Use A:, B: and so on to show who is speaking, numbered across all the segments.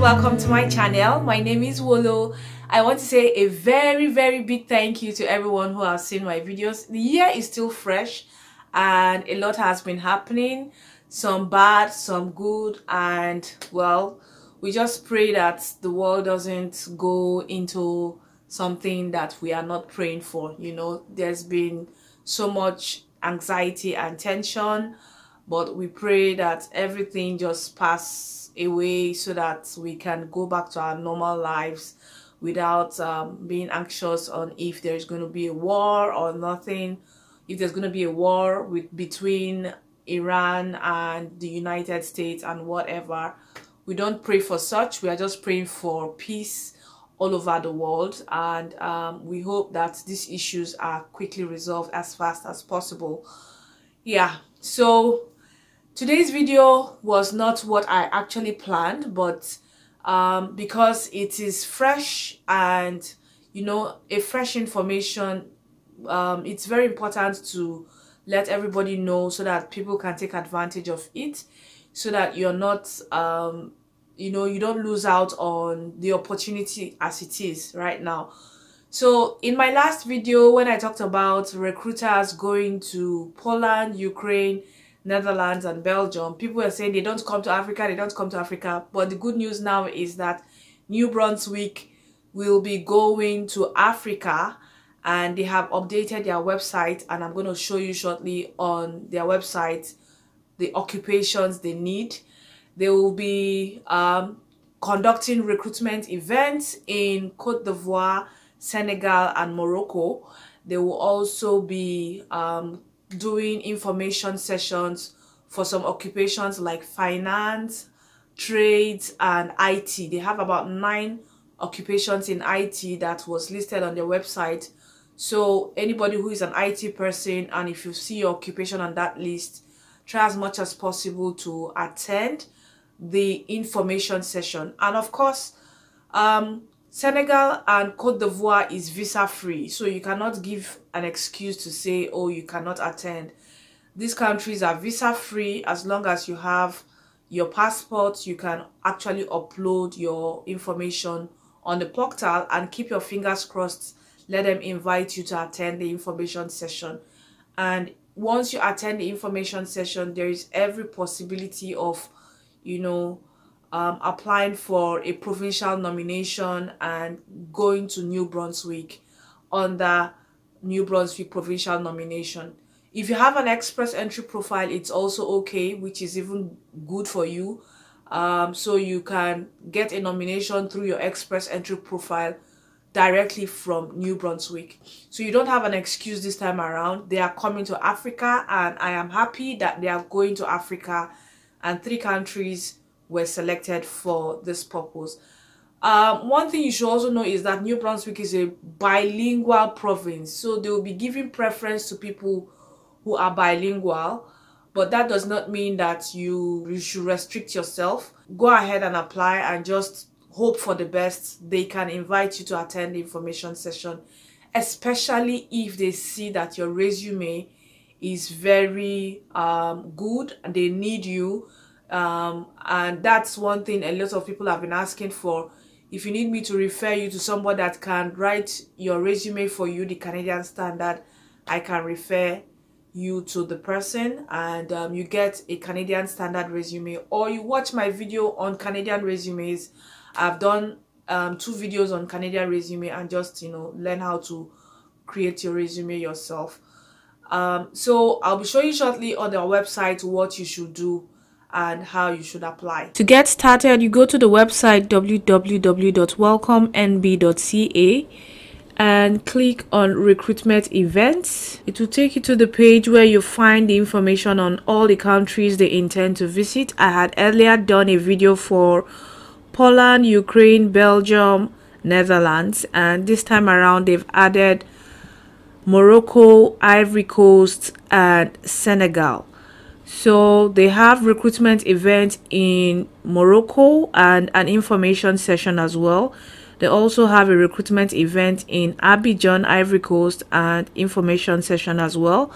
A: welcome to my channel. My name is wolo. I want to say a very very big thank you to everyone who has seen my videos. The year is still fresh and a lot has been happening. Some bad some good and well we just pray that the world doesn't go into something that we are not praying for you know. There's been so much anxiety and tension but we pray that everything just pass away so that we can go back to our normal lives without um, being anxious on if there's going to be a war or nothing. If there's going to be a war with between Iran and the United States and whatever we don't pray for such. We are just praying for peace all over the world. And um, we hope that these issues are quickly resolved as fast as possible. Yeah. So today's video was not what I actually planned but um, because it is fresh and you know a fresh information um, it's very important to let everybody know so that people can take advantage of it so that you're not um, you know you don't lose out on the opportunity as it is right now. So in my last video when i talked about recruiters going to poland ukraine netherlands and belgium people were saying they don't come to africa they don't come to africa but the good news now is that new brunswick will be going to africa and they have updated their website and i'm going to show you shortly on their website the occupations they need they will be um, conducting recruitment events in Cote d'Ivoire, Senegal, and Morocco. They will also be um, doing information sessions for some occupations like finance, trades, and IT. They have about nine occupations in IT that was listed on their website. So anybody who is an IT person and if you see your occupation on that list, try as much as possible to attend the information session. And of course, um, Senegal and Cote d'Ivoire is visa free. So you cannot give an excuse to say, oh, you cannot attend. These countries are visa free as long as you have your passport. You can actually upload your information on the portal and keep your fingers crossed. Let them invite you to attend the information session. And once you attend the information session, there is every possibility of you know, um, applying for a provincial nomination and going to New Brunswick under New Brunswick provincial nomination. If you have an express entry profile, it's also okay, which is even good for you. Um, so you can get a nomination through your express entry profile directly from New Brunswick. So you don't have an excuse this time around. They are coming to Africa and I am happy that they are going to Africa and three countries were selected for this purpose. Um, one thing you should also know is that New Brunswick is a bilingual province, so they will be giving preference to people who are bilingual, but that does not mean that you, you should restrict yourself. Go ahead and apply and just hope for the best. They can invite you to attend the information session, especially if they see that your resume is very um, good and they need you um, and that's one thing a lot of people have been asking for. If you need me to refer you to someone that can write your resume for you the Canadian standard I can refer you to the person and um, you get a Canadian standard resume. Or you watch my video on Canadian resumes. I've done um, two videos on Canadian resume and just you know learn how to create your resume yourself. Um, so I'll be showing you shortly on their website what you should do and how you should apply. To get started, you go to the website www.welcomenb.ca and click on recruitment events. It will take you to the page where you find the information on all the countries they intend to visit. I had earlier done a video for Poland, Ukraine, Belgium, Netherlands and this time around they've added Morocco, Ivory Coast, and Senegal. So they have recruitment event in Morocco and an information session as well. They also have a recruitment event in Abidjan, Ivory Coast and information session as well.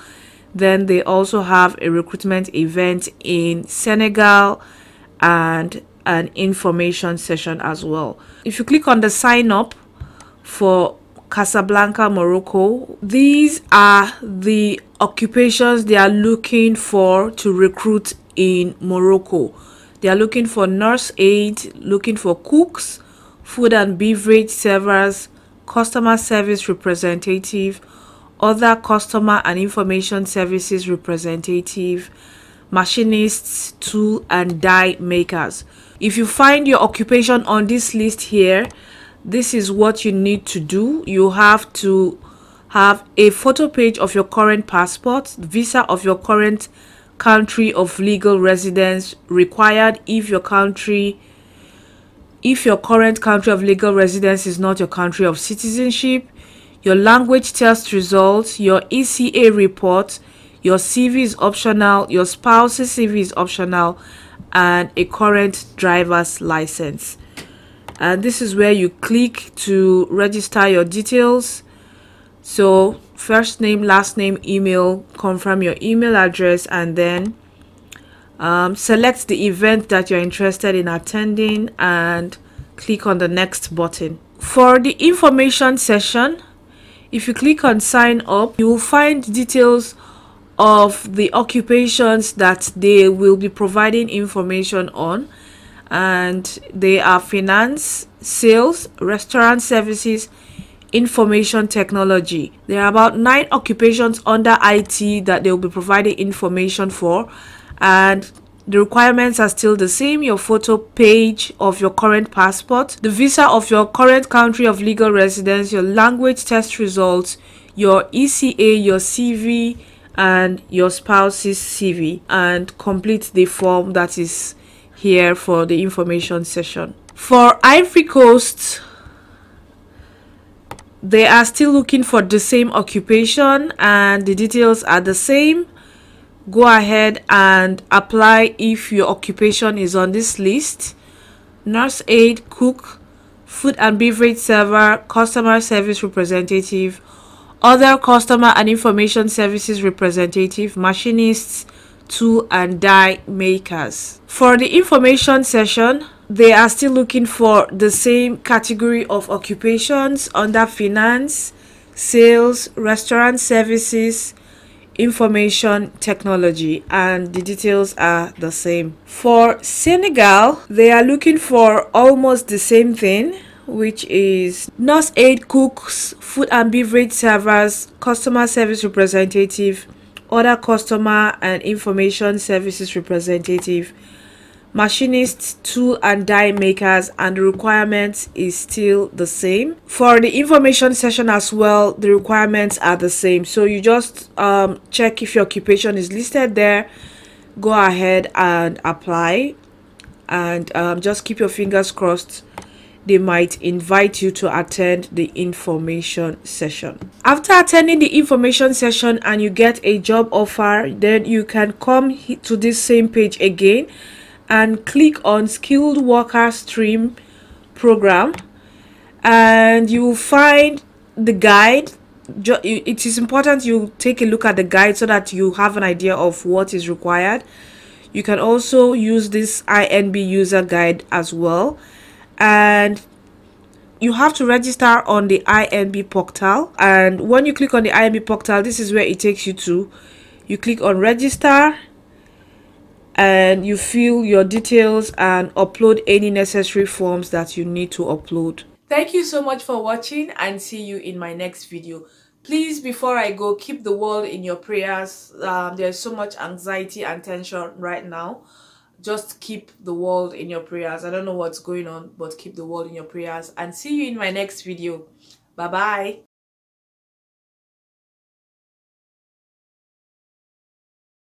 A: Then they also have a recruitment event in Senegal and an information session as well. If you click on the sign up for Casablanca, Morocco, these are the occupations they are looking for to recruit in Morocco. They are looking for nurse aid, looking for cooks, food and beverage servers, customer service representative, other customer and information services representative, machinists, tool and die makers. If you find your occupation on this list here, this is what you need to do. You have to have a photo page of your current passport, visa of your current country of legal residence required if your country if your current country of legal residence is not your country of citizenship, your language test results, your ECA report, your CV is optional, your spouse's CV is optional, and a current driver's license. And this is where you click to register your details. So first name, last name, email, confirm your email address, and then um, select the event that you're interested in attending and click on the next button. For the information session, if you click on sign up, you will find details of the occupations that they will be providing information on and they are finance, sales, restaurant services, information technology. There are about nine occupations under IT that they will be providing information for and the requirements are still the same your photo page of your current passport, the visa of your current country of legal residence, your language test results, your ECA, your CV, and your spouse's CV, and complete the form that is here for the information session. For Ivory Coast, they are still looking for the same occupation and the details are the same go ahead and apply if your occupation is on this list nurse aide cook food and beverage server customer service representative other customer and information services representative machinists tool and die makers. For the information session they are still looking for the same category of occupations under finance sales restaurant services information technology and the details are the same. For senegal they are looking for almost the same thing which is nurse aid cooks food and beverage servers customer service representative other customer and information services representative machinists, tool and die makers and the requirements is still the same. For the information session as well, the requirements are the same. So you just um, check if your occupation is listed there, go ahead and apply and um, just keep your fingers crossed they might invite you to attend the information session. After attending the information session and you get a job offer, then you can come to this same page again and click on skilled worker stream program and you will find the guide. It is important you take a look at the guide so that you have an idea of what is required. You can also use this inb user guide as well and you have to register on the inb portal and when you click on the inb portal this is where it takes you to you click on register and you fill your details and upload any necessary forms that you need to upload. Thank you so much for watching and see you in my next video. Please, before I go, keep the world in your prayers. Um, there's so much anxiety and tension right now. Just keep the world in your prayers. I don't know what's going on, but keep the world in your prayers. And see you in my next video. Bye-bye.